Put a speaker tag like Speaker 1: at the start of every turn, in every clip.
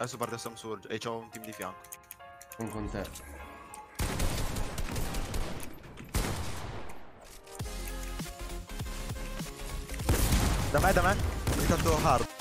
Speaker 1: Adesso parte Sam Surge e c'ho un team di fianco.
Speaker 2: Sono con te.
Speaker 1: Da me, da me. Ho hard.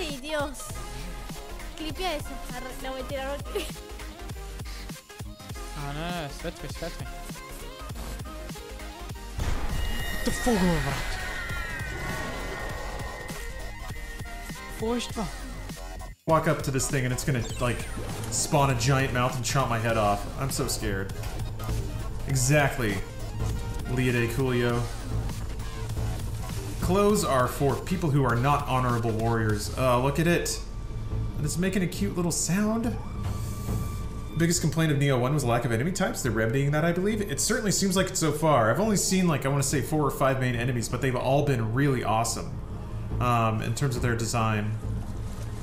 Speaker 3: Ay, Dios. Clipea eso. Arre, La voy a tirar al clip.
Speaker 4: Ah, no, no, svetvi, svetvi. What the fuck, brate? Furchtbar.
Speaker 5: walk up to this thing and it's gonna like spawn a giant mouth and chomp my head off. I'm so scared. Exactly. Leade Coolio. Clothes are for people who are not honorable warriors. Uh, look at it. And it's making a cute little sound. Biggest complaint of Nioh 1 was lack of enemy types. They're remedying that, I believe. It certainly seems like it so far. I've only seen, like, I want to say four or five main enemies, but they've all been really awesome um, in terms of their design.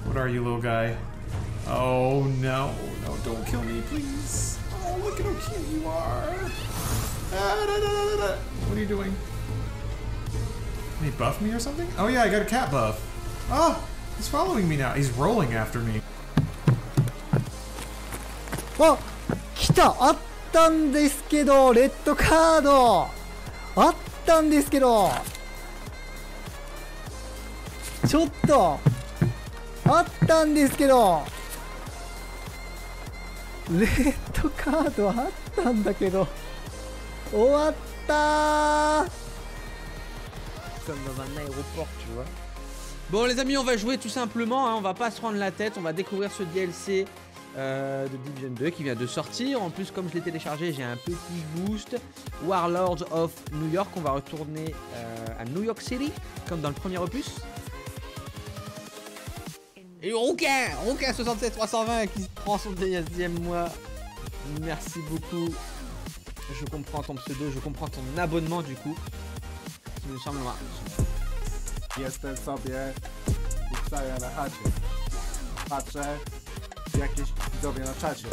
Speaker 5: What are you, little guy? Oh, no. No, don't kill me, please. Oh, look at how cute you are. Ah, da, da, da. What are you doing? Can he buff me or something? Oh, yeah, I got a cat buff. Oh, he's following me now. He's rolling after me.
Speaker 6: あ来たあったんですけどレッドカードあったんですけどちょっとあったんですけどレッドカードあったんだけど終わったー
Speaker 7: comme dans un aéroport, tu vois. Bon les amis, on va jouer tout simplement, hein, on va pas se prendre la tête, on va découvrir ce DLC euh, de Division 2 qui vient de sortir. En plus, comme je l'ai téléchargé, j'ai un petit boost. Warlords of New York, on va retourner euh, à New York City, comme dans le premier opus. Et Rouquin Rouquin 67320 qui prend son 10 mois. Merci beaucoup. Je comprends ton pseudo, je comprends ton abonnement du coup. Me semble
Speaker 8: Jestem sobie ustaję na chacie. Patrzę, jakieś widzowie na czacie.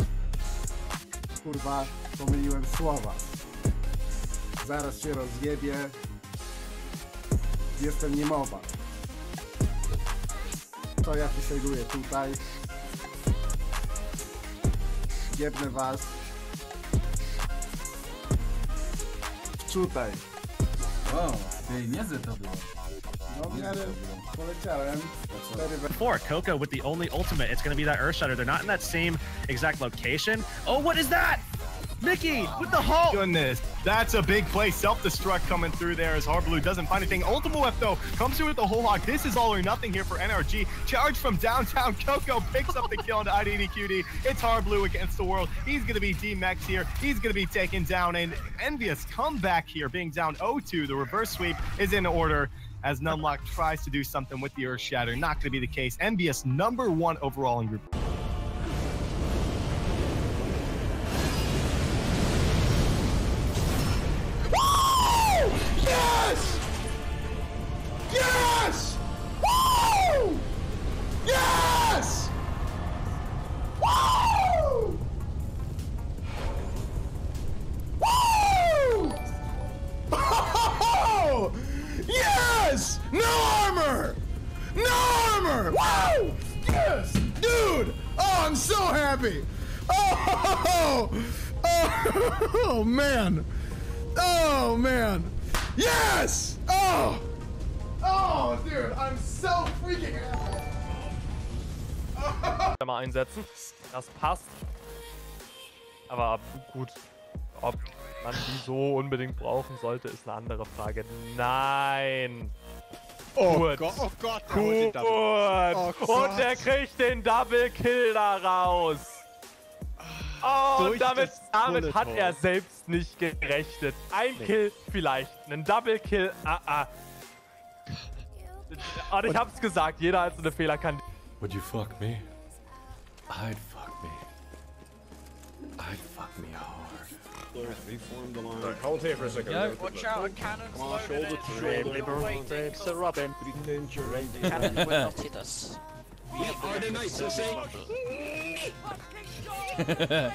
Speaker 8: Kurwa, pomyliłem słowa. Zaraz się rozjebie. Jestem niemowa. To ja przysejduję tutaj. Jebnę was. Tutaj.
Speaker 9: Wow, ty to było.
Speaker 10: Before. Coco with the only ultimate, it's going to be that Earth Shatter. They're not in that same exact location. Oh, what is that? Mickey with the Hulk.
Speaker 11: Goodness, that's a big play. Self-destruct coming through there as Hard Blue doesn't find anything. Ultimate Whip though comes through with the whole hog. This is all or nothing here for NRG. Charge from downtown. Coco picks up the kill into IDDQD. It's Hard Blue against the world. He's going to be D-Max here. He's going to be taken down. And Envious comeback here, being down 0-2. The reverse sweep is in order as Numlock tries to do something with the Earth Shatter. Not going to be the case. Envious number one overall in group.
Speaker 12: Happy. Oh, oh, oh man. Oh man. Yes. Oh. Oh, dude, I'm so freaking happy.
Speaker 2: mal einsetzen. Das passt. Aber gut, ob man die so unbedingt brauchen sollte, ist eine andere Frage. Nein!
Speaker 12: Oh
Speaker 2: Gut.
Speaker 12: Gott, oh Gott, der
Speaker 2: Gut!
Speaker 12: Oh Gott.
Speaker 2: Und er kriegt den Double Kill da raus! Oh,
Speaker 12: Durch
Speaker 2: und damit,
Speaker 12: das
Speaker 2: damit hat er selbst nicht gerechnet. Ein Kill vielleicht, ein Double Kill, ah ah. Und ich hab's gesagt, jeder einzelne Fehler kann.
Speaker 13: Would you fuck me? I'd fuck me. I'd fuck me hard.
Speaker 8: Reform the line. hold here for a second.
Speaker 13: Yeah,
Speaker 8: Look,
Speaker 13: watch
Speaker 8: look.
Speaker 13: out, cannons
Speaker 8: Come on, shoulder to shoulder.
Speaker 13: Waiting, Sir Robin.
Speaker 8: Cannon
Speaker 13: will not hit us.
Speaker 8: Are they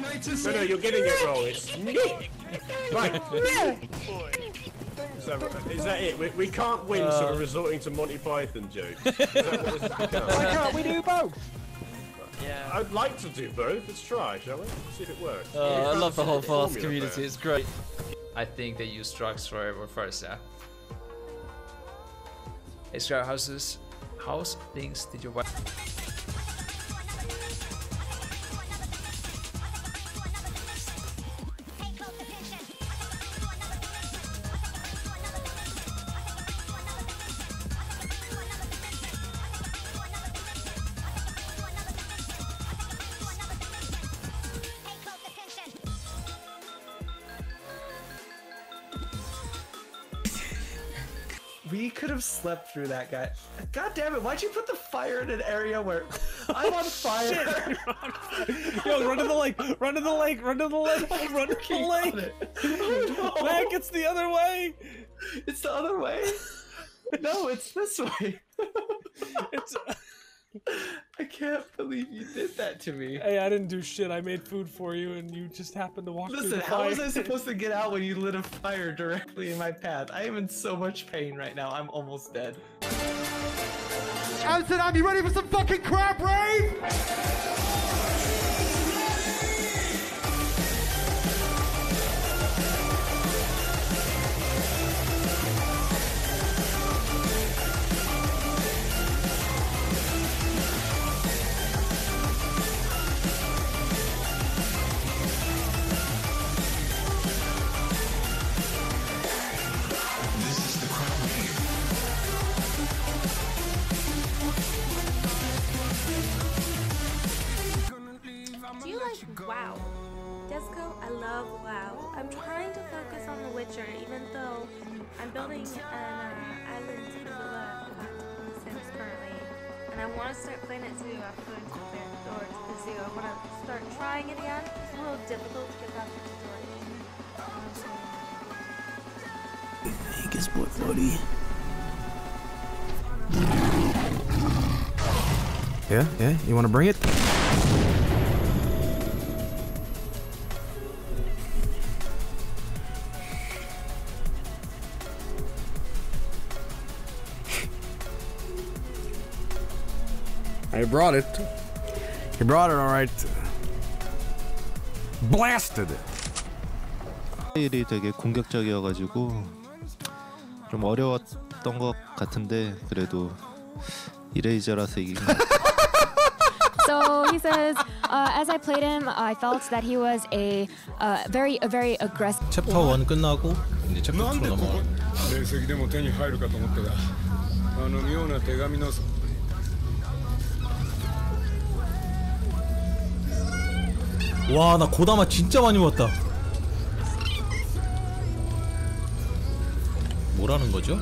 Speaker 8: nice, sissy?
Speaker 14: No, no, you're getting it wrong. It's Nick. Right. So, is that it? We, we can't win, uh. so we're resorting to Monty Python jokes. Is that what this?
Speaker 12: Why can't we do both?
Speaker 14: Yeah. I'd like to do both. Let's try, shall we? See if it works.
Speaker 15: Oh, I love the whole Fast community.
Speaker 14: there.
Speaker 15: It's great. I think they use drugs forever first, yeah. Hey, Scar, how's this? How's things did your wife?
Speaker 16: We could have slept through that guy. God damn it, why'd you put the fire in an area where I'm on fire?
Speaker 4: Yo, run to the lake! Run to the lake! Run to the lake! Run to the lake! Mac, it's the other way!
Speaker 16: It's the other way? No, it's this way.
Speaker 4: it's.
Speaker 16: I can't believe you did that to me.
Speaker 4: Hey, I didn't do shit. I made food for you, and you just happened to walk through
Speaker 16: Listen,
Speaker 4: the
Speaker 16: how
Speaker 4: fire.
Speaker 16: was I supposed to get out when you lit a fire directly in my path? I am in so much pain right now. I'm almost dead.
Speaker 12: Amsterdam, you ready for some fucking crap rave?
Speaker 3: Do WoW? Desco, I love WoW. I'm trying to focus on The Witcher, even though I'm building an uh, island villa Sims currently, and I want to start playing it too after going to the fair or to the zoo. I want to start trying it again. It's a little difficult to get back into it.
Speaker 17: Hey, guess what, buddy?
Speaker 18: Yeah, yeah, you wanna bring it?
Speaker 12: I brought it.
Speaker 18: You brought it alright. Blasted it!
Speaker 19: 일이 되게 공격적이어가지고 좀 어려웠던 것 같은데 그래도 이레이저라서 이긴 것 같아요.
Speaker 20: So he says, uh, as I played him, I felt that he was a uh, very, a very aggressive.
Speaker 21: 챕터 1 끝나고 이제 챕터 2로 넘어가.
Speaker 22: 霊石でも手に入るかと思ったがあの妙な手紙の
Speaker 21: 와, 나 고다마 진짜 많이 모았다. 뭐라는 거죠?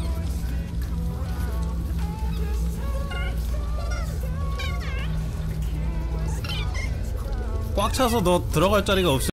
Speaker 21: 꽉 차서 너 들어갈 자리가 없어.